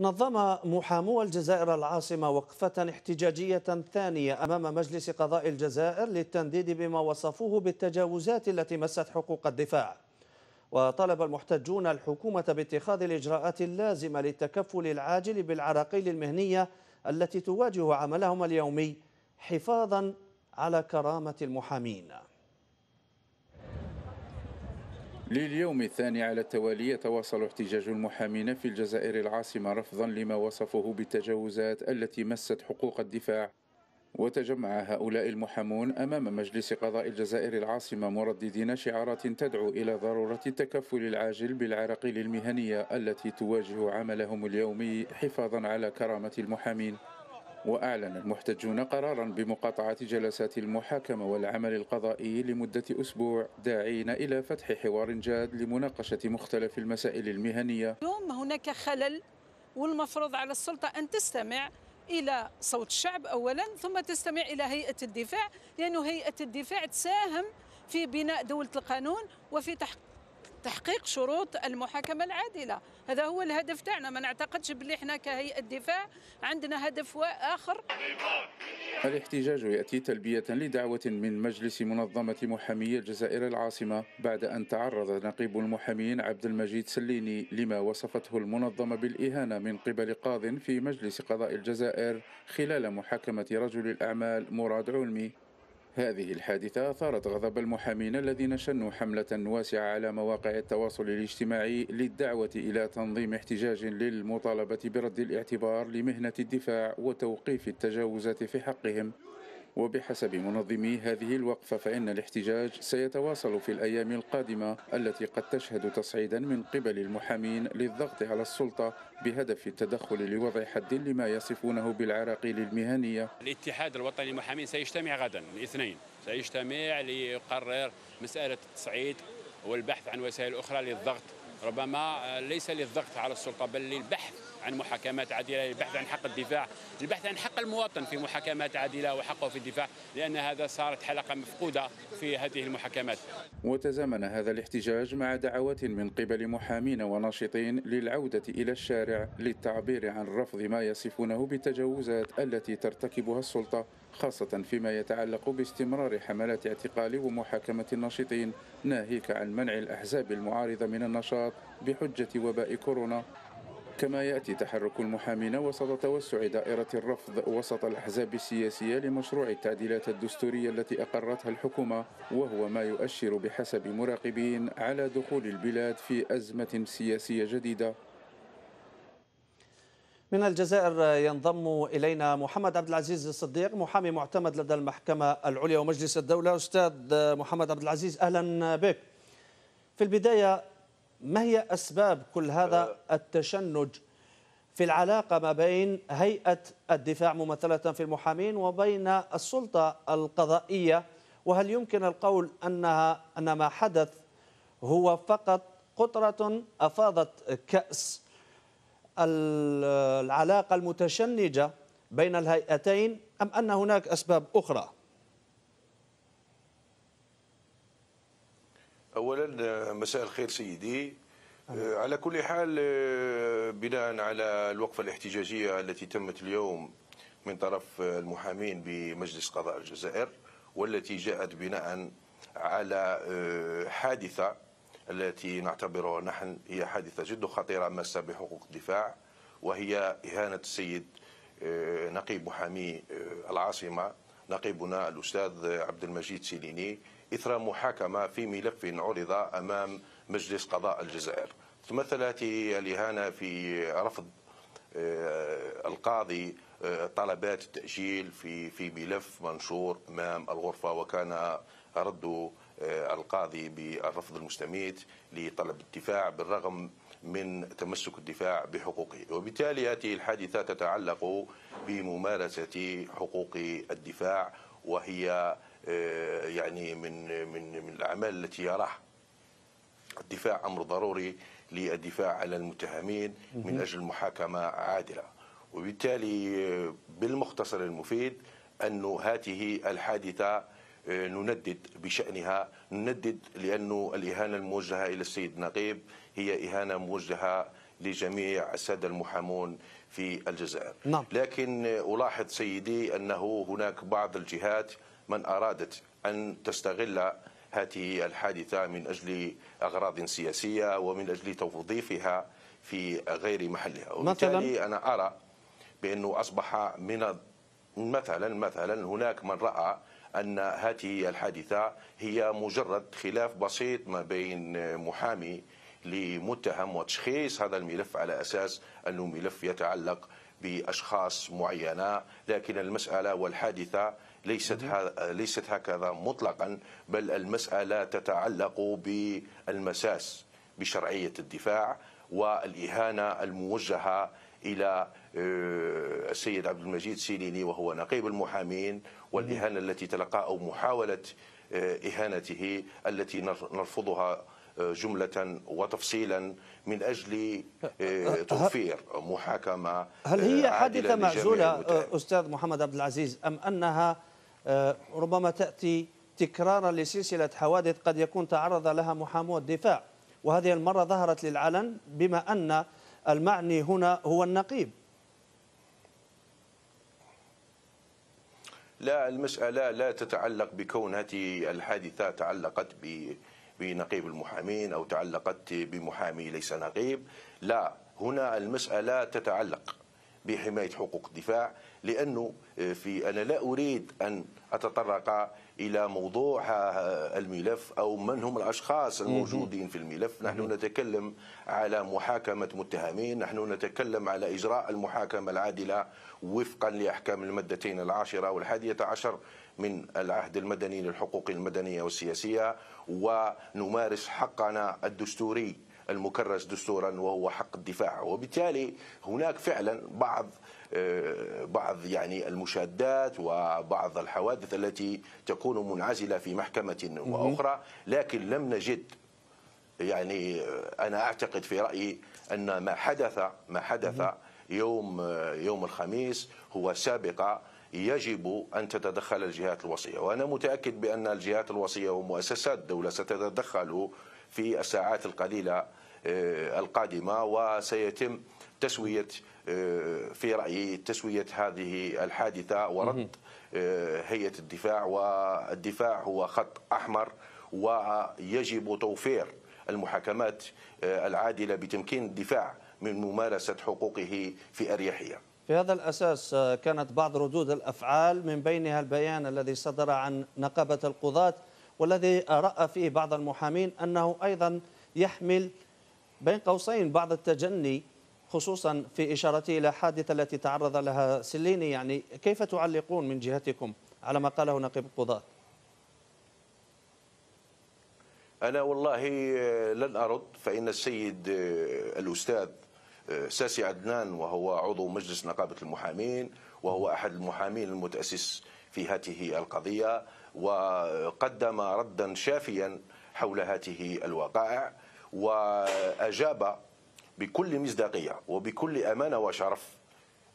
نظم محامو الجزائر العاصمة وقفة احتجاجية ثانية أمام مجلس قضاء الجزائر للتنديد بما وصفوه بالتجاوزات التي مست حقوق الدفاع. وطلب المحتجون الحكومة باتخاذ الإجراءات اللازمة للتكفل العاجل بالعراقيل المهنية التي تواجه عملهم اليومي حفاظا على كرامة المحامين. لليوم الثاني على التوالي يتواصل احتجاج المحامين في الجزائر العاصمة رفضا لما وصفوه بالتجاوزات التي مست حقوق الدفاع. وتجمع هؤلاء المحامون أمام مجلس قضاء الجزائر العاصمة مرددين شعارات تدعو إلى ضرورة التكفل العاجل بالعراقيل المهنية التي تواجه عملهم اليومي حفاظا على كرامة المحامين. وأعلن المحتجون قرارا بمقاطعة جلسات المحاكمة والعمل القضائي لمدة أسبوع داعين إلى فتح حوار جاد لمناقشة مختلف المسائل المهنية. اليوم هناك خلل والمفروض على السلطة أن تستمع إلى صوت الشعب أولا ثم تستمع إلى هيئة الدفاع لأن هيئة الدفاع تساهم في بناء دولة القانون وفي تحقيق تحقيق شروط المحاكمة العادلة. هذا هو الهدف تاعنا. ما نعتقدش بلي إحنا كهيئة دفاع عندنا هدف آخر. الاحتجاج يأتي تلبية لدعوة من مجلس منظمة محامي الجزائر العاصمة بعد أن تعرض نقيب المحامين عبد المجيد سليني لما وصفته المنظمة بالإهانة من قبل قاض في مجلس قضاء الجزائر خلال محاكمة رجل الأعمال مراد علمي. هذه الحادثة أثارت غضب المحامين الذين شنوا حملة واسعة على مواقع التواصل الاجتماعي للدعوة إلى تنظيم احتجاج للمطالبة برد الاعتبار لمهنة الدفاع وتوقيف التجاوزات في حقهم. وبحسب منظمي هذه الوقفة فإن الاحتجاج سيتواصل في الأيام القادمة التي قد تشهد تصعيدا من قبل المحامين للضغط على السلطة بهدف التدخل لوضع حد لما يصفونه بالعراقيل المهنية الاتحاد الوطني للمحامين سيجتمع غدا الاثنين. سيجتمع ليقرر مسألة التصعيد والبحث عن وسائل أخرى للضغط. ربما ليس للضغط على السلطة بل للبحث عن محاكمات عادلة للبحث عن حق الدفاع للبحث عن حق المواطن في محاكمات عادلة وحقه في الدفاع لأن هذا صارت حلقة مفقودة في هذه المحاكمات. وتزامن هذا الاحتجاج مع دعوات من قبل محامين وناشطين للعودة إلى الشارع للتعبير عن رفض ما يصفونه بالتجاوزات التي ترتكبها السلطة خاصة فيما يتعلق باستمرار حملات اعتقال ومحاكمة الناشطين ناهيك عن منع الأحزاب المعارضة من النشاط بحجة وباء كورونا. كما يأتي تحرك المحامين وسط توسع دائرة الرفض وسط الأحزاب السياسية لمشروع التعديلات الدستورية التي أقرتها الحكومة وهو ما يؤشر بحسب مراقبين على دخول البلاد في أزمة سياسية جديدة. من الجزائر ينضم إلينا محمد عبد العزيز الصديق محامي معتمد لدى المحكمة العليا ومجلس الدولة. أستاذ محمد عبد العزيز أهلا بك. في البداية ما هي أسباب كل هذا التشنج في العلاقة ما بين هيئة الدفاع ممثلة في المحامين وبين السلطة القضائية؟ وهل يمكن القول أنها أن ما حدث هو فقط قطرة أفاضت كأس؟ العلاقة المتشنجة بين الهيئتين أم أن هناك أسباب أخرى؟ اولا مساء الخير سيدي أه. على كل حال آه، بناء على الوقفة الاحتجاجية التي تمت اليوم من طرف المحامين بمجلس قضاء الجزائر والتي جاءت بناء على آه، حادثة التي نعتبرها نحن هي حادثة جد خطيرة ماسه بحقوق الدفاع وهي إهانة السيد نقيب محامي العاصمة نقيبنا الأستاذ عبد المجيد سيليني إثر محاكمة في ملف عرض أمام مجلس قضاء الجزائر. تمثلت الإهانة في رفض آه، القاضي آه، طلبات التأجيل في في ملف منشور أمام الغرفة وكان رد آه، القاضي بالرفض المستميت لطلب الدفاع بالرغم من تمسك الدفاع بحقوقه. وبالتالي هذه الحادثة تتعلق بممارسة حقوق الدفاع وهي يعني من من من الأعمال التي يراها. الدفاع أمر ضروري للدفاع على المتهمين من أجل محاكمة عادلة. وبالتالي آه، بالمختصر المفيد أن هذه الحادثة آه، نندد بشأنها. نندد لأن الإهانة الموجهة إلى السيد نقيب هي إهانة موجهة لجميع السادة المحامون في الجزائر. نعم. لكن ألاحظ سيدي أنه هناك بعض الجهات من أرادت أن تستغل هذه الحادثة من أجل أغراض سياسية ومن أجل توظيفها في غير محلها. وبالتالي أنا أرى بأنه أصبح من مثلا مثلا هناك من رأى أن هذه الحادثة هي مجرد خلاف بسيط ما بين محامي لمتهم وتشخيص هذا الملف على أساس أنه ملف يتعلق بأشخاص معينة. لكن المسألة والحادثة ليست ليست هكذا مطلقا بل المسألة تتعلق بالمساس بشرعية الدفاع والإهانة الموجهة إلى آه، السيد عبد المجيد سيليني وهو نقيب المحامين والإهانة التي تلقاها أو محاولة آه، إهانته التي نرفضها آه، جملة وتفصيلا من أجل توفير محاكمة هل هي حادثة معزولة أستاذ محمد عبد العزيز أم أنها ربما تأتي تكرارا لسلسلة حوادث قد يكون تعرض لها محامو الدفاع. وهذه المرة ظهرت للعلن بما أن المعني هنا هو النقيب. لا المسألة لا تتعلق بكون هذه الحادثة تعلقت بنقيب المحامين أو تعلقت بمحامي ليس نقيب. لا هنا المسألة تتعلق. بحماية حقوق الدفاع لأنه في أنا لا أريد أن أتطرق إلى موضوع الملف أو من هم الأشخاص الموجودين في الملف. نحن نتكلم على محاكمة متهمين نحن نتكلم على إجراء المحاكمة العادلة وفقا لأحكام المادتين العاشرة والحادية عشر من العهد المدني للحقوق المدنية والسياسية ونمارس حقنا الدستوري. المكرس دستورا وهو حق الدفاع. وبالتالي هناك فعلا بعض آه، بعض يعني المشادات وبعض الحوادث التي تكون منعزلة في محكمة وأخرى. لكن لم نجد يعني آه، أنا أعتقد في رأيي أن ما حدث ما حدث يوم آه، يوم الخميس هو سابقة يجب أن تتدخل الجهات الوصية. وأنا متأكد بأن الجهات الوصية ومؤسسات الدولة ستتدخل في الساعات القليلة القادمة وسيتم تسوية آه، في رأيي تسوية هذه الحادثة ورد آه، هيئة الدفاع والدفاع هو خط أحمر ويجب توفير المحاكمات آه، العادلة بتمكين الدفاع من ممارسة حقوقه في أريحية. في هذا الأساس كانت بعض ردود الأفعال من بينها البيان الذي صدر عن نقابة القضاة والذي رأى فيه بعض المحامين أنه أيضا يحمل بين قوسين بعض التجني خصوصا في إشارته إلى حادثة التي تعرض لها سليني. يعني كيف تعلقون من جهتكم على ما قاله نقيب القضاة؟ أنا والله لن أرد فإن السيد الأستاذ ساسي عدنان وهو عضو مجلس نقابة المحامين وهو أحد المحامين المتأسس في هذه القضية وقدم ردا شافيا حول هذه الوقائع وأجاب بكل مصداقية وبكل أمانة وشرف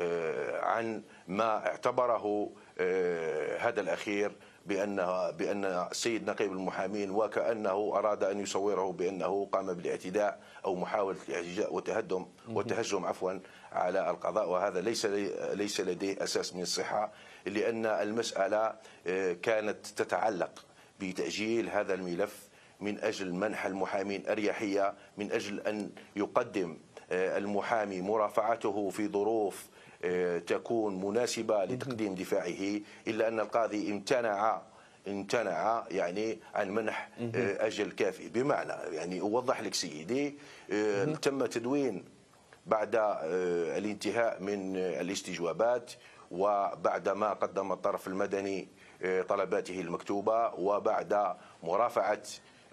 آه، عن ما اعتبره آه، هذا الأخير بأن بأن السيد نقيب المحامين وكأنه أراد أن يصوره بأنه قام بالاعتداء أو محاولة الاعتداء وتهدم وتهجم عفوا على القضاء وهذا ليس ليس لديه أساس من الصحة. لأن المسألة آه، كانت تتعلق بتأجيل هذا الملف من أجل منح المحامين أريحية من أجل أن يقدم آه، المحامي مرافعته في ظروف آه، تكون مناسبة لتقديم دفاعه إلا أن القاضي امتنع امتنع يعني عن منح أجل كافي. بمعنى يعني أوضح لك سيدي تم تدوين بعد الانتهاء من الاستجوابات وبعد ما قدم الطرف المدني طلباته المكتوبة وبعد مرافعة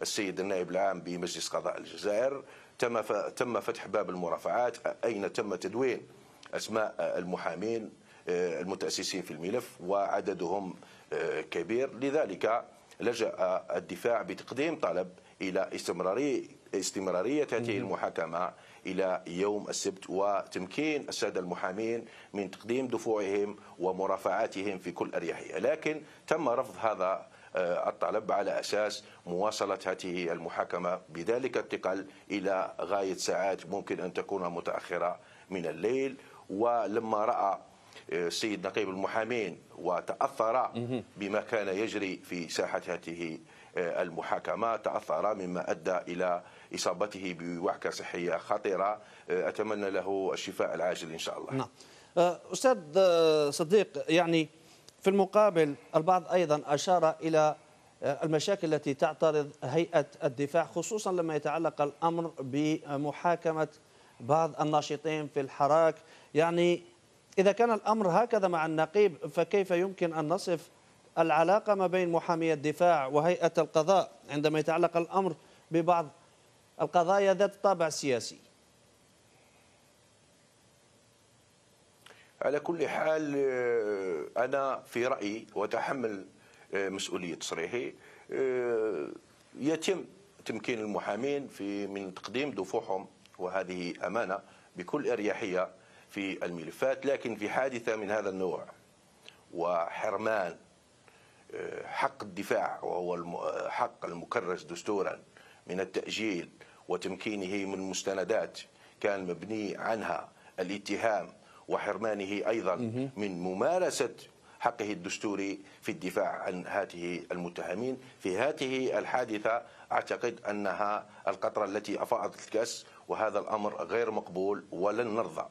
السيد النائب العام بمجلس قضاء الجزائر تم تم فتح باب المرافعات أين تم تدوين أسماء المحامين آه، المتأسسين في الملف وعددهم آه، كبير. لذلك لجأ الدفاع بتقديم طلب إلى استمراريه استمرارية هذه المحاكمة إلى يوم السبت وتمكين السادة المحامين من تقديم دفوعهم ومرافعاتهم في كل أريحية، لكن تم رفض هذا آه، الطلب على أساس مواصلة هذه المحاكمة بذلك الثقل إلى غاية ساعات ممكن أن تكون متأخرة من الليل. ولما رأى السيد نقيب المحامين وتأثر بما كان يجري في ساحة هذه آه، المحاكمة تأثر مما أدى إلى إصابته بوعكة صحية خطيرة. آه، أتمنى له الشفاء العاجل إن شاء الله. نعم. آه، أستاذ آه، صديق يعني في المقابل البعض أيضا أشار إلى آه، المشاكل التي تعترض هيئة الدفاع خصوصا لما يتعلق الأمر بمحاكمة بعض الناشطين في الحراك. يعني إذا كان الأمر هكذا مع النقيب فكيف يمكن أن نصف العلاقة ما بين محامي الدفاع وهيئة القضاء عندما يتعلق الأمر ببعض القضايا ذات الطابع السياسي على كل حال آه، أنا في رأيي وتحمل آه، مسؤولية تصريحي آه، يتم تمكين المحامين في من تقديم دفوعهم وهذه أمانة بكل أريحية في الملفات لكن في حادثة من هذا النوع وحرمان حق الدفاع وهو الم- حق المكرس دستورا من التأجيل وتمكينه من مستندات كان مبني عنها الاتهام وحرمانه أيضا من ممارسة حقه الدستوري في الدفاع عن هذه المتهمين. في هذه الحادثة أعتقد أنها القطرة التي أفاضت الكأس وهذا الأمر غير مقبول ولن نرضى.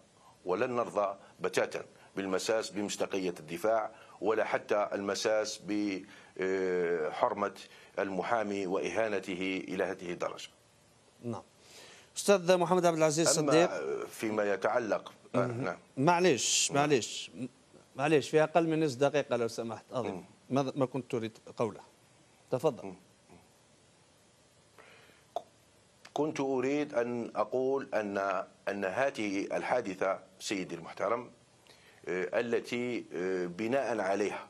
ولن نرضى بتاتا بالمساس بمصداقية الدفاع ولا حتى المساس بحرمة المحامي وإهانته إلى هذه الدرجة. نعم. أستاذ محمد عبد العزيز صديق أما فيما يتعلق آه، نعم. معليش معليش. معليش في أقل من نصف دقيقة لو سمحت. أظن. ماذا ما كنت تريد قوله. تفضل. كنت أريد أن أقول أن أن هذه الحادثة سيدي المحترم آه، التي آه، بناء عليها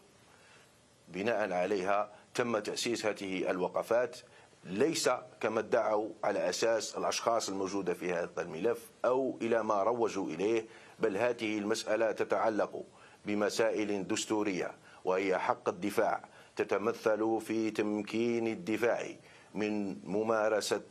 بناء عليها تم تأسيس هذه الوقفات. ليس كما ادعوا على أساس الأشخاص الموجودة في هذا الملف أو إلى ما روجوا إليه بل هذه المسألة تتعلق بمسائل دستورية وهي حق الدفاع تتمثل في تمكين الدفاع من ممارسة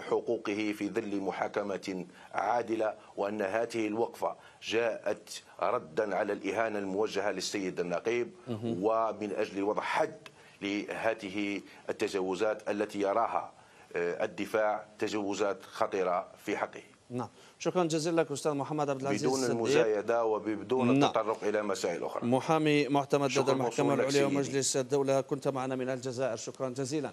حقوقه في ظل محاكمة عادلة وأن هذه الوقفة جاءت ردا على الإهانة الموجهة للسيد النقيب ومن أجل وضع حد لهذه التجاوزات التي يراها آه، الدفاع تجاوزات خطيرة في حقه نعم شكرا جزيلا لك أستاذ محمد عبد العزيز بدون الصديق. المزايدة وبدون نعم. التطرق إلى مسائل أخرى محامي معتمد لدى لك العليا. ومجلس الدولة كنت معنا من الجزائر شكرا جزيلا